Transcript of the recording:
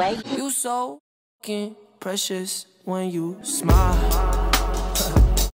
way you so fucking precious when you smile.